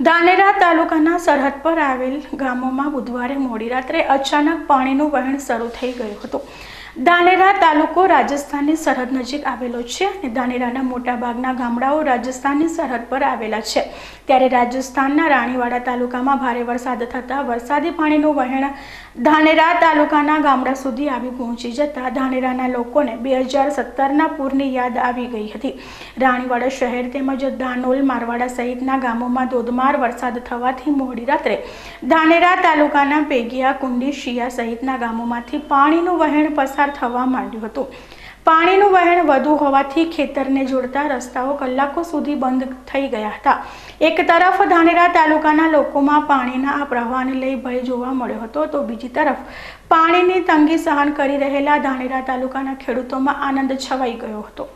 ધાનેરા તાલુકાના સરહદ પર આવેલ ગામોમાં બુધવારે મોડી રાત્રે અચાનક પાણીનું વહેણ શરૂ થઈ ગયું હતું. ધાનેરા તાલુકો રાજસ્થાનની સરહદ નજીક આવેલો છે અને ધાનેરાના મોટાભાગના ગામડાઓ રાજસ્થાનની સરહદ પર આવેલા છે. ત્યારે રાજસ્થાનના રાણીવાડા તાલુકામાં ભારે વરસાદ થતાં વરસાદી પાણીનું વહેણ ધાનેરા તાલુકાના ગામડા સુધી આવી પહોંચી જતા ધાનેરાના લોકોને બે હજાર સત્તરના પૂરની યાદ આવી ગઈ હતી. રાણીવાડા શહેર તેમજ ધાનોલ, મારવાડા સહિતના ગામોમાં ધોધમાર વરસાદ થવાથી મોડી રાત્રે ધાનેરા તાલુકાના પેગિયા, કુંડી, શિયા સહિતના ગામોમાંથી પાણીનું વહેણ પસાર થવા માંડ્યું હતું. પાણીનું વહેણ વધુ હોવાથી ખેતરને જોડતા રસ્તાઓ કલાકો સુધી બંધ થઈ ગયા હતા. એક તરફ ધાનેરા તાલુકાના લોકોમાં પાણીના આ પ્રવાહને લઈ ભય જોવા મળ્યો હતો, તો બીજી તરફ પાણીની તંગી સહન કરી રહેલા ધાનેરા તાલુકાના ખેડૂતોમાં આનંદ છવાઈ ગયો હતો.